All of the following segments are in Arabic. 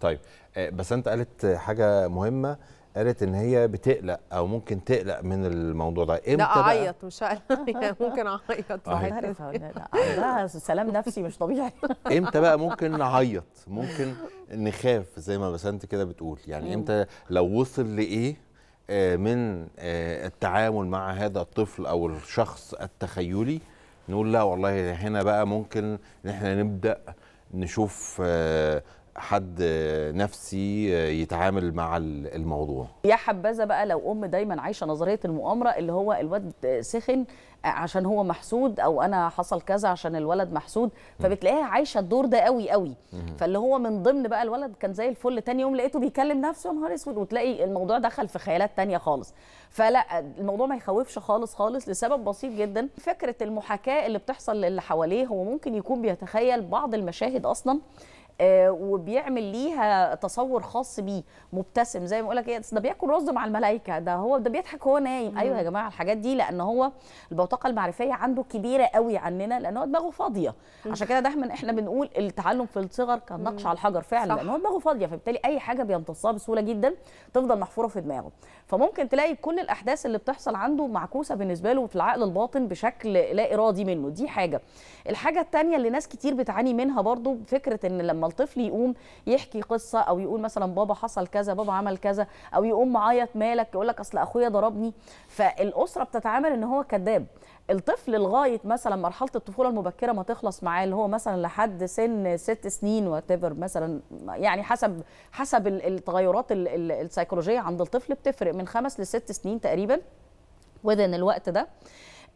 طيب آه، بس أنت قالت حاجة مهمة قالت إن هي بتقلق أو ممكن تقلق من الموضوع ده. إمتى لا بقى؟ أعيط مش هقلق. يعني ممكن أعيط. لا. عندها سلام نفسي مش طبيعي. إمتى بقى ممكن نعيط؟ ممكن نخاف زي ما بسنت كده بتقول. يعني إمتى لو وصل لإيه آه، من آه، التعامل مع هذا الطفل أو الشخص التخيلي نقول لا والله هنا بقى ممكن إن إحنا نبدأ نشوف حد نفسي يتعامل مع ال- الموضوع. يا حبذا بقى لو أم دايما عايشة نظرية المؤامرة اللي هو الواد سخن عشان هو محسود أو أنا حصل كذا عشان الولد محسود فبتلاقيها عايشة الدور ده قوي قوي. فاللي هو من ضمن بقى الولد كان زي الفل تاني يوم لقيته بيكلم نفسه يا نهار أسود وتلاقي الموضوع دخل في خيالات تانية خالص. فلا الموضوع ما يخوفش خالص خالص لسبب بسيط جدا. فكرة المحاكاة اللي بتحصل للي حواليه هو ممكن يكون بيتخيل بعض المشاهد أصلا. وبيعمل ليها تصور خاص بيه مبتسم زي ما أقول لك إيه ده بياكل رز مع الملائكة ده هو ده بيضحك وهو نايم. أيوه يا جماعة الحاجات دي لأن هو البوتقه المعرفية عنده كبيرة قوي عننا لأن هو دماغه فاضية. عشان كده دايما إحنا بنقول التعلم في الصغر كالنقش على الحجر فعلا صح. لأن هو دماغه فاضية فبالتالي أي حاجة بيمتصها بسهولة جدا تفضل محفورة في دماغه. فممكن تلاقي كل الأحداث اللي بتحصل عنده معكوسة بالنسبة له في العقل الباطن بشكل لا إرادي منه. دي حاجة. الحاجة الثانية اللي ناس كتير بتعاني منها برضو فكرة إن لما الطفل يقوم يحكي قصة أو يقول مثلا بابا حصل كذا بابا عمل كذا أو يقوم معيط مالك يقول لك أصل أخويا ضربني. فالأسرة بتتعامل إن هو كذاب. الطفل لغاية مثلا مرحلة الطفولة المبكرة ما تخلص معاه اللي هو مثلا لحد سن ست سنين وات مثلا يعني حسب حسب ال- التغيرات ال- ال- السيكولوجية عند الطفل بتفرق من خمس لست سنين تقريبا وذن الوقت ده.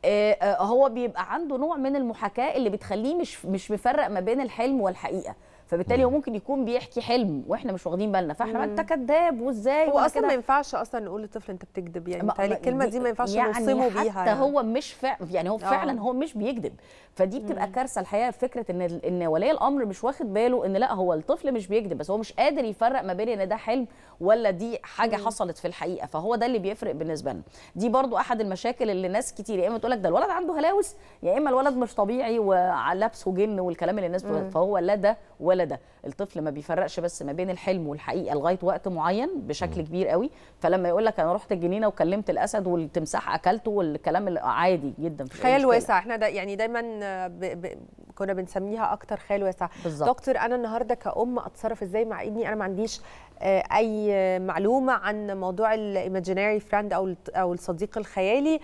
آه، آه، هو بيبقى عنده نوع من المحاكاة اللي بتخليه مش مش مفرق ما بين الحلم والحقيقة. فبالتالي هو ممكن يكون بيحكي حلم وإحنا مش واخدين بالنا فاحنا انت كذاب وازاي هو أصلا ما ينفعش أصلا نقول للطفل أنت بتكذب يعني متهيألي الكلمة دي ما ينفعش يعني نوصمه بيها حتى يعني. هو مش فع... يعني هو فعلا آه. هو مش بيكذب. فدي بتبقى كارثة الحقيقة فكرة إن إن ولي الأمر مش واخد باله إن لأ هو الطفل مش بيكذب بس هو مش قادر يفرق ما بين إن ده حلم ولا دي حاجة حصلت في الحقيقة. فهو ده اللي بيفرق بالنسبة لنا. دي برضو أحد المشاكل اللي ناس كتير يا إما تقول لك ده الولد عنده هلاوس يا إما الولد مش طبيعي ولابسه جن والكلام اللي الناس فهو لا ده ولا ده الطفل ما بيفرقش بس ما بين الحلم والحقيقة لغاية وقت معين بشكل كبير قوي. فلما يقول لك أنا رحت الجنينة وكلمت الأسد والتمساح أكلته والكلام عادي جدا أي خيال. واسع. إحنا ده يعني دايما ب... ب... كنا بنسميها أكتر خيال واسع. بالظبط. دكتور أنا النهارده كأم أتصرف إزاي مع ابني؟ أنا ما عنديش آه، أي معلومة عن موضوع ال imaginary friend أو أو الصديق الخيالي.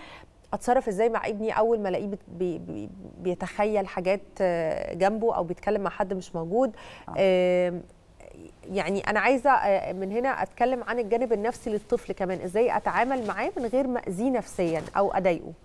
أتصرف إزاي مع ابني أول ما ألاقيه بي بي بيتخيل حاجات آه، جنبه أو بيتكلم مع حد مش موجود. آم، يعني أنا عايزة آه، من هنا أتكلم عن الجانب النفسي للطفل كمان. إزاي أتعامل معاه من غير ما أذيه نفسيا أو أضايقه؟